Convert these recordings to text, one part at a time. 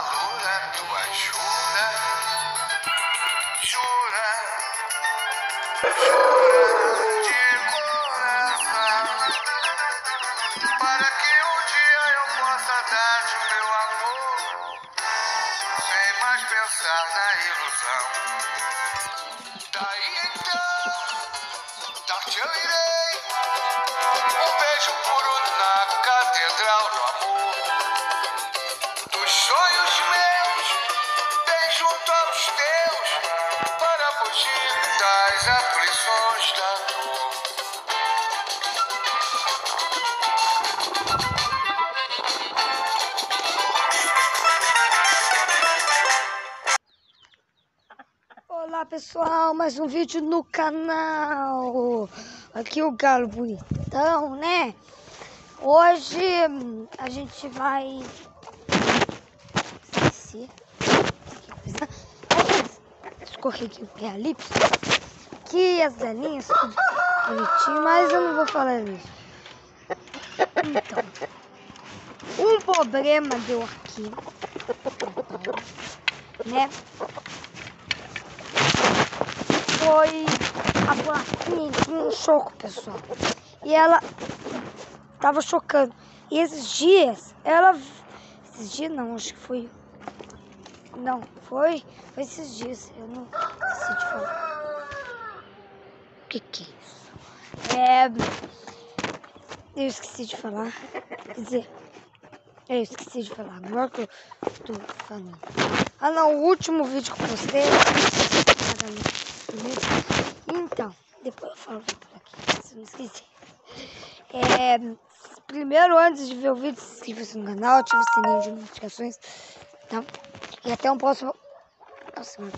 ter valor a tua jura. Jura, jura de coração para que um dia eu possa dar-te o meu amor sem mais pensar na ilusão. Daí então, dar-te eu irei Olá pessoal, mais um vídeo no canal. Aqui o Galo Bonitão, né? Hoje hum, a gente vai. Esqueci. Aqui o pé ali. Que as galinhas, bonitinho, mas eu não vou falar disso. Então, um problema deu aqui, né? Foi a plaquinha tinha um choco, pessoal. E ela tava chocando. E esses dias, ela. Esses dias não, acho que foi. Não, foi. Foi esses dias. Eu não decidi falar. O que que é isso? É. Eu esqueci de falar. Quer dizer. Eu esqueci de falar. Agora que eu tô falando. Ah não, o último vídeo que eu postei. Então, depois eu falo por aqui, se não esquecer. É, primeiro, antes de ver o vídeo, se inscreva-se no canal, ative o sininho de notificações. Tá? E até um próximo. Nossa.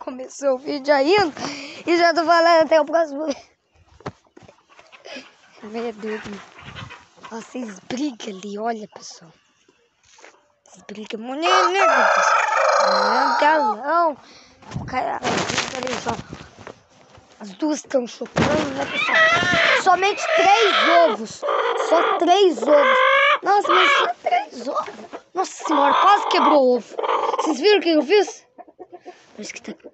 Começou o vídeo ainda e já tô falando até o próximo. Doido. né? Ó, Vocês brigam ali, olha pessoal. Brigam muito. Né, galão. Cara, olha só. As duas estão chocando, né, pessoal? Somente três ovos. Só três ovos. Nossa, mas só três ovos. Nossa senhora, quase quebrou o ovo. Vocês viram o que eu fiz? Parece que tá.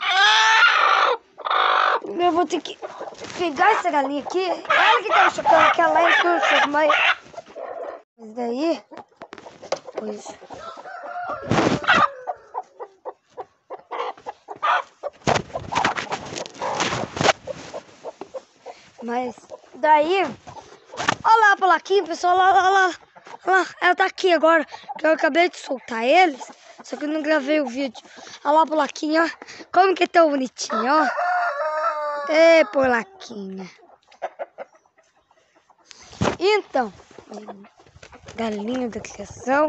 Ah, não. Eu vou ter que pegar essa galinha aqui. Ela que tá chocando aquela lá que eu choco, mas. Daí. Pois. Mas daí. Olha lá a pessoal. Olha lá, lá. Lá. Ela tá aqui agora. Que eu acabei de soltar eles. Só que eu não gravei o vídeo. Olha lá a ó. Como que é tão bonitinho, ó. Ê, plaquinha. Então. Galinha da criação.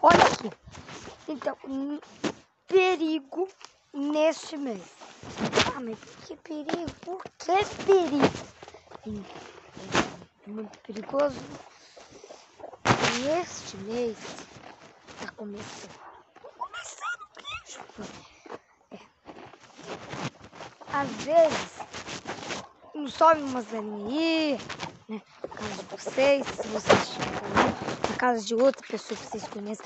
Olha aqui. Então, perigo neste mês. Ah, mas por que perigo? Por que perigo? É muito perigoso. Neste mês tá começando. Começando mesmo. É. Às vezes, não sobe umas aí, né? Na casa de vocês, se vocês estiverem casa de outra pessoa que vocês conhecem,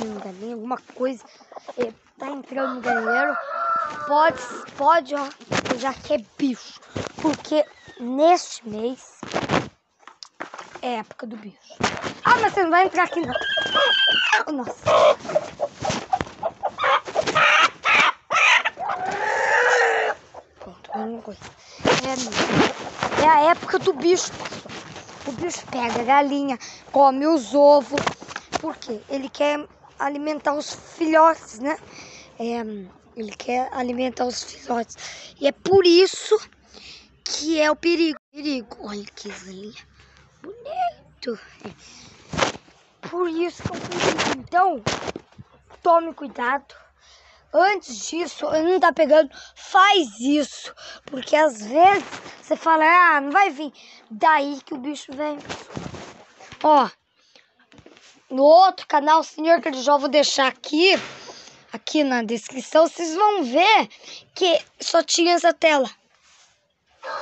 de um galinha, alguma coisa, é, tá entrando no galinheiro, pode, pode, já que é bicho. Porque neste mês é época do bicho. Ah, mas você não vai entrar aqui não. Nossa. Pronto, mesma coisa. É, é a época do bicho, pessoal. O bicho pega a galinha, come os ovos. Por quê? Ele quer alimentar os filhotes, né? É, ele quer alimentar os filhotes. E é por isso que é o perigo. Perigo. Olha que galinha. Bonito. É. Por isso que eu perigo. Então, tome cuidado. Antes disso, ele não tá pegando, faz isso. Porque às vezes você fala, ah, não vai vir. Daí que o bicho vem. Ó, no outro canal, Senhor Carijó, vou deixar aqui, aqui na descrição, vocês vão ver que só tinha essa tela.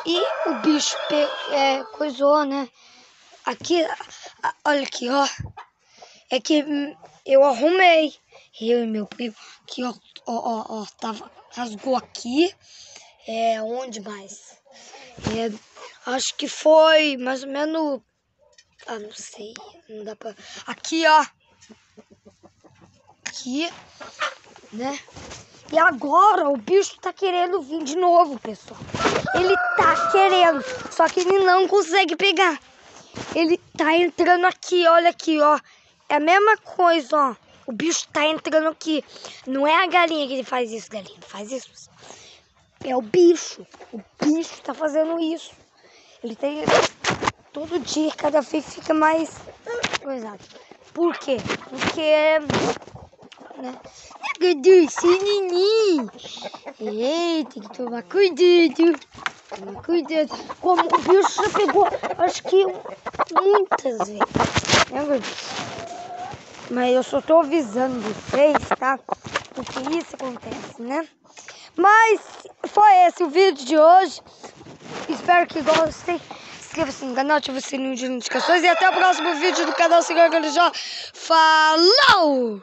E o bicho é, coisou, né? Aqui, olha aqui, ó. É que hum, eu arrumei. Eu e meu primo. Ó, ó, ó, ó tava, rasgou aqui. É, onde mais? É, acho que foi mais ou menos. Ah, não sei. Não dá pra. Aqui, ó. Aqui. Né? E agora o bicho tá querendo vir de novo, pessoal. Ele tá querendo. Só que ele não consegue pegar. Ele tá entrando aqui, olha aqui, ó. É a mesma coisa, ó. O bicho tá entrando aqui. Não é a galinha que ele faz isso, galinha. Faz isso. É o bicho. O bicho tá fazendo isso. Ele tem. Todo dia, cada vez fica mais. Coisado. Por quê? Porque. Né? Agradecer, neném. Ei, tem que tomar cuidado. Tomar cuidado. Como o bicho já pegou, acho que muitas vezes. Lembra disso? Mas eu só tô avisando vocês, tá? Porque isso acontece, né? Mas foi esse o vídeo de hoje. Espero que gostem. Inscreva-se no canal, ative o sininho de notificações. E até o próximo vídeo do canal Senhor Galijó. Falou!